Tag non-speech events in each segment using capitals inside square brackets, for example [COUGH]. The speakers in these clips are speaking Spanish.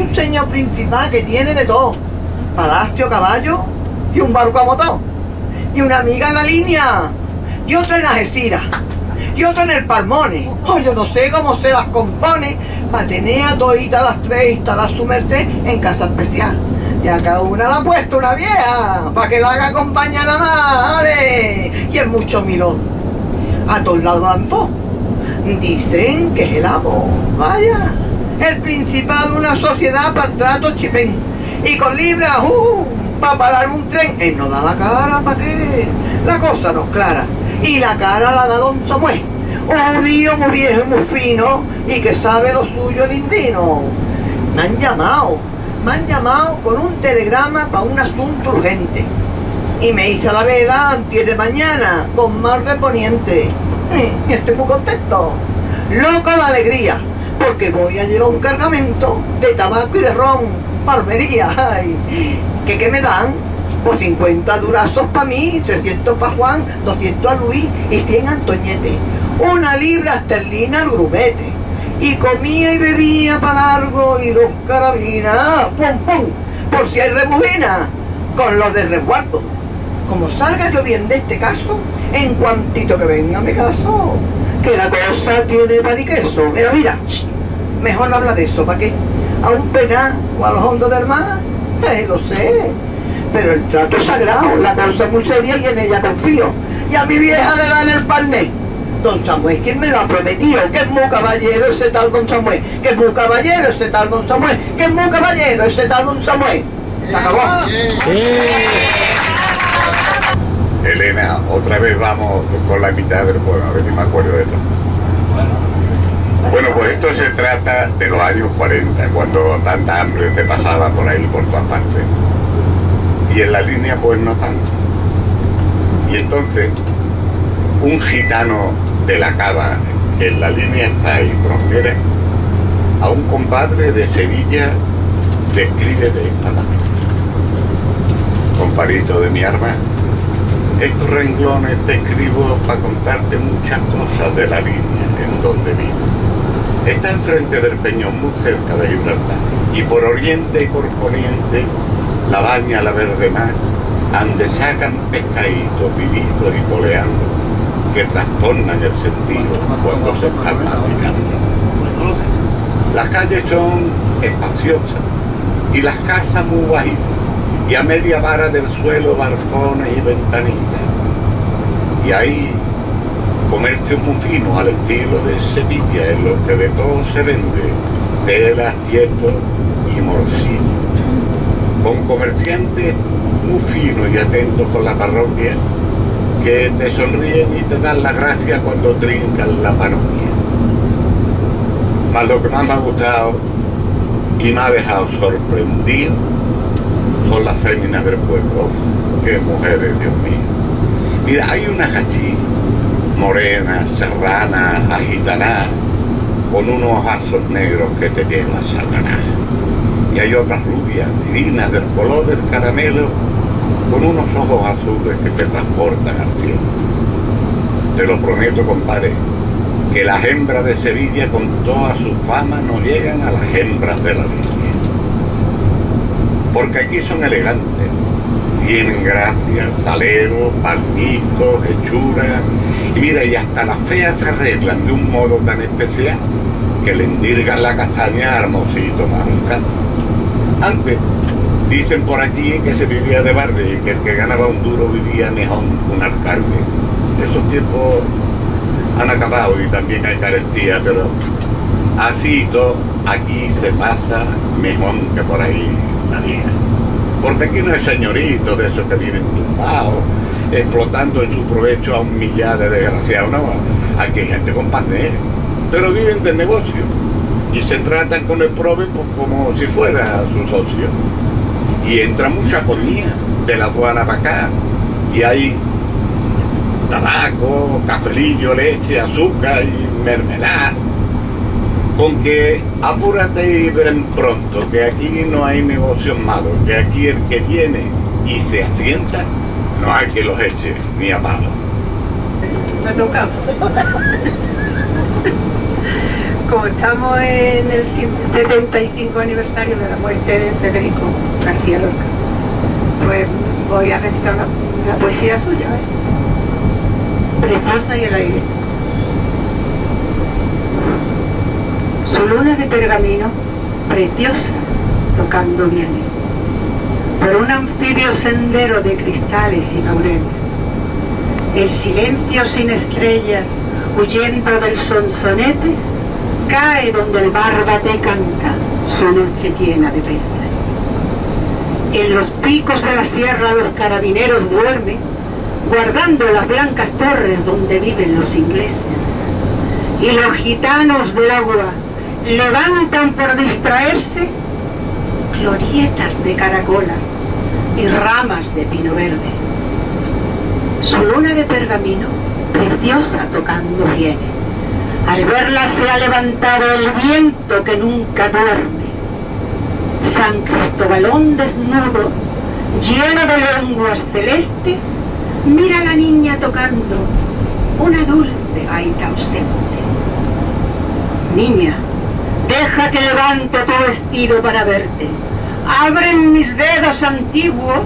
un señor principal que tiene de todo. Palacio, caballo y un barco a motor. Y una amiga en la línea. Y otra en Algeciras. Y otra en el Palmone. Oh, yo no sé cómo se las compone para tener a toditas las tres instaladas su merced en casa especial. Y a cada una la ha puesto una vieja, para que la haga compañía nada más. Y es mucho milón. A todos lados avanzó. Dicen que es el amo, vaya. El principal de una sociedad para el trato chipén. Y con libras, uh, para parar un tren. Él no da la cara, ¿para qué? La cosa no es clara. Y la cara la da don Samuel. Un judío muy viejo y muy fino y que sabe lo suyo el indino. Me han llamado, me han llamado con un telegrama para un asunto urgente. Y me hice la vela antes de mañana, con mar de poniente. Y estoy muy contento. Loca la alegría, porque voy a llevar un cargamento de tabaco y de ron, barbería. Ay, ¿qué, qué me dan? Por 50 durazos para mí, 300 para Juan, 200 a Luis y 100 a Antoñete. Una libra esterlina al grumete. Y comía y bebía para largo y dos carabinas, pum pum, por si hay rebujina, con los de resguardo. Como salga yo bien de este caso, en cuantito que venga me caso, que la cosa tiene pan y queso. Mira, mira, mejor no habla de eso, ¿para qué? A un penal o a los hondos del mar, eh, lo sé. Pero el trato es sagrado, la cosa es muy seria y en ella confío. Y a mi vieja le dan el palné. Don Samuel, ¿quién me lo ha prometido? Que es muy caballero ese tal Don Samuel. Que es muy caballero ese tal Don Samuel. Que es muy caballero ese tal Don Samuel. Se acabó. Elena, otra vez vamos con la mitad del poema, a ver si me acuerdo de esto. Bueno, pues esto se trata de los años 40, cuando tanta hambre se pasaba por ahí, por todas partes. Y en la línea, pues no tanto. Y entonces, un gitano de la cava, que en la línea está ahí, profiere, a un compadre de Sevilla describe de esta manera. Comparito de mi arma, estos renglones te escribo para contarte muchas cosas de la línea en donde vivo. Está enfrente del peñón, muy cerca de Gibraltar, y por oriente y por poniente la baña la verde mar, ande sacan pescaditos vivitos y coleando, que trastornan el sentido cuando se están masticando. Las calles son espaciosas y las casas muy bajitas y a media vara del suelo balcones y ventanitas. Y ahí comercio muy fino al estilo de Sevilla, en lo que de todo se vende, telas, tietos y morcillo. Con comerciantes muy finos y atentos con la parroquia, que te sonríen y te dan las gracias cuando trincan la parroquia. Mas lo que más me ha gustado y me ha dejado sorprendido son las féminas del pueblo. Qué mujeres, Dios mío. Mira, hay una hachí, morena, serrana, agitaná, con unos ojazos negros que te lleva Satanás. Y hay otras rubias, divinas, del color del caramelo, con unos ojos azules que te transportan al cielo. Te lo prometo, compadre, que las hembras de Sevilla con toda su fama no llegan a las hembras de la línea porque aquí son elegantes, tienen gracia, salero, palmito, hechura, y mira, y hasta las feas se arreglan de un modo tan especial que le endirgan la castaña hermosito más un canto. Antes, dicen por aquí que se vivía de barrio y que el que ganaba un duro vivía mejor un alcalde. Esos tiempos han acabado y también hay carestía, pero así todo, aquí se pasa mejor que por ahí Porque aquí no hay señoritos de esos que viven tumbados, explotando en su provecho a un millar de desgraciados, no. Aquí hay gente con paneles, pero viven del negocio y se tratan con el prove como si fuera su socio. Y entra mucha comida de la aduana para acá y hay tabaco, cafelillo, leche, azúcar y mermelada con que apúrate y ven pronto, que aquí no hay negocios malos, que aquí el que viene y se asienta, no hay que los eche ni a palo. Me toca. como estamos en el 75 aniversario de la muerte de Federico García Lorca, pues voy a recitar una, poesía suya, ¿eh? preciosa y el aire. Su luna de pergamino, preciosa, tocando viene, por un anfibio sendero de cristales y laureles. El silencio sin estrellas, huyendo del sonsonete, cae donde el bárbate canta su noche llena de peces. En los picos de la sierra los carabineros duermen, guardando las blancas torres donde viven los ingleses. Y los gitanos del agua levantan por distraerse glorietas de caracolas y ramas de pino verde. Su luna de pergamino, preciosa tocando viene al verla se ha levantado el viento que nunca duerme. San Cristóbalón desnudo, lleno de lenguas celeste, mira a la niña tocando una dulce gaita ausente. Niña, deja que levante tu vestido para verte. Abren mis dedos antiguos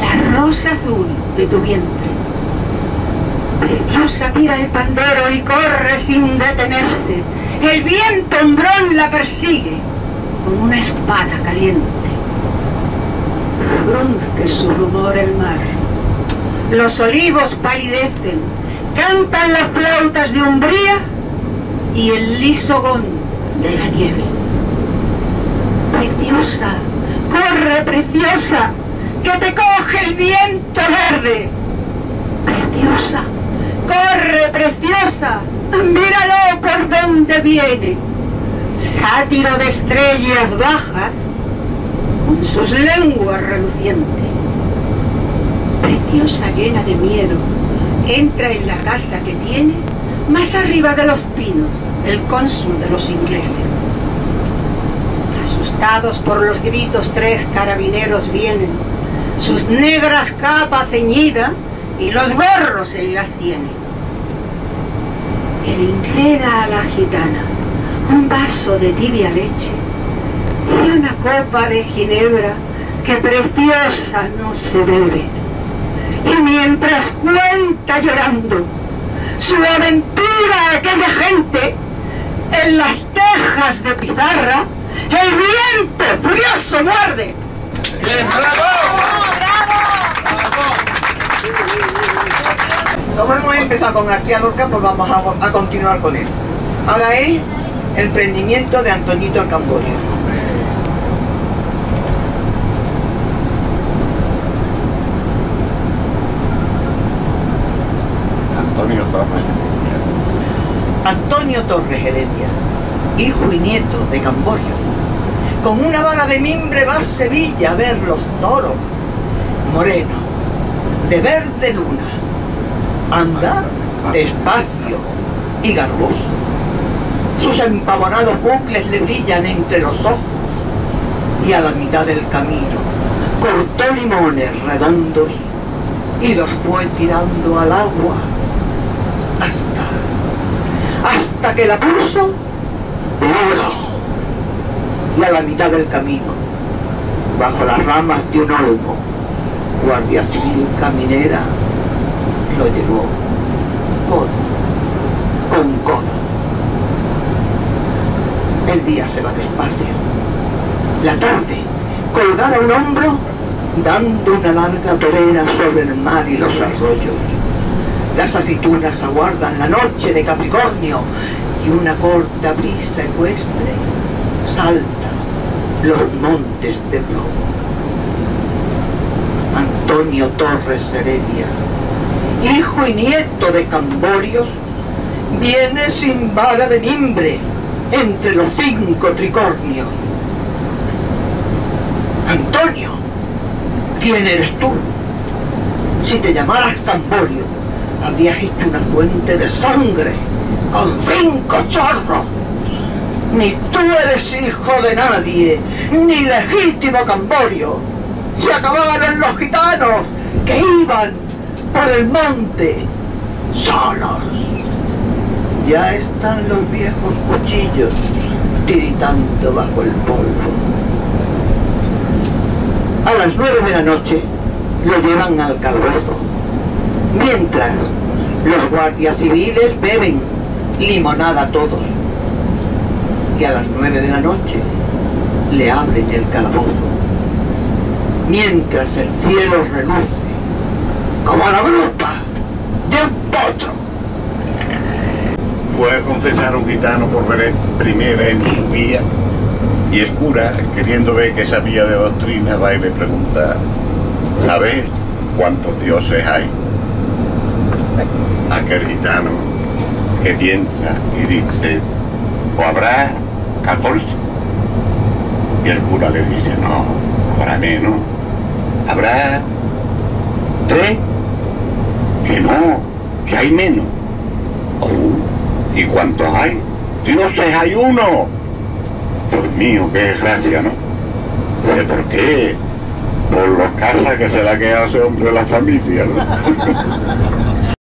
la rosa azul de tu vientre. Preciosa tira el pandero y corre sin detenerse. El viento hombrón la persigue con una espada caliente. Brunce su rumor el mar. Los olivos palidecen, cantan las flautas de umbría y el lisogón de la nieve. Preciosa, corre preciosa, que te coge el viento verde. Preciosa, corre, preciosa, míralo por donde viene. Sátiro de estrellas bajas, con sus lenguas relucientes. Preciosa llena de miedo, entra en la casa que tiene, más arriba de los pinos, el cónsul de los ingleses. Asustados por los gritos, tres carabineros vienen, sus negras capas ceñidas y los gorros en las sienes. El inglés a la gitana un vaso de tibia leche y una copa de ginebra que preciosa no se bebe. Y mientras cuenta llorando su aventura aquella gente en las tejas de pizarra, el viento furioso muerde. Como hemos empezado con García Lorca, pues vamos a, continuar con él. Ahora es el prendimiento de Antonito el Camborio. Antonio Torres. Antonio Torres Heredia, hijo y nieto de Camborio. Con una vara de mimbre va a Sevilla a ver los toros. Moreno, de verde luna anda despacio y garboso. Sus empavonados bucles le brillan entre los ojos y a la mitad del camino cortó limones redondos y los fue tirando al agua hasta, hasta que la puso y a la mitad del camino, bajo las ramas de un olmo, guardia civil caminera, lo llevó codo con codo. El día se va despacio. La tarde, colgada a un hombro, dando una larga torera sobre el mar y los arroyos. Las aceitunas aguardan la noche de Capricornio y una corta brisa ecuestre salta los montes de plomo. Antonio Torres Heredia hijo y nieto de Camborios, viene sin vara de mimbre entre los cinco tricornios. Antonio, ¿quién eres tú? Si te llamaras Camborio, habrías hecho una fuente de sangre con cinco chorros. Ni tú eres hijo de nadie, ni legítimo Camborio. Se acabaron los gitanos que iban por el monte, solos. Ya están los viejos cuchillos tiritando bajo el polvo. A las nueve de la noche lo llevan al calabozo. Mientras los guardias civiles beben limonada todos. Y a las nueve de la noche le abren el calabozo. Mientras el cielo reluce como la grupa de un potro. Fue a confesar a un gitano por ver primera en su vía y el cura, queriendo ver que sabía de doctrina, va y le pregunta, ¿sabes cuántos dioses hay? Aquel gitano que piensa y dice, o habrá 14. Y el cura le dice, no, habrá menos, habrá tres, que no, que hay menos. Oh, ¿Y cuántos hay? Dioses hay uno. Dios mío, qué desgracia, ¿no? Dice, ¿por qué? Por los casas que se le ha quedado ese hombre la familia, ¿no? [LAUGHS]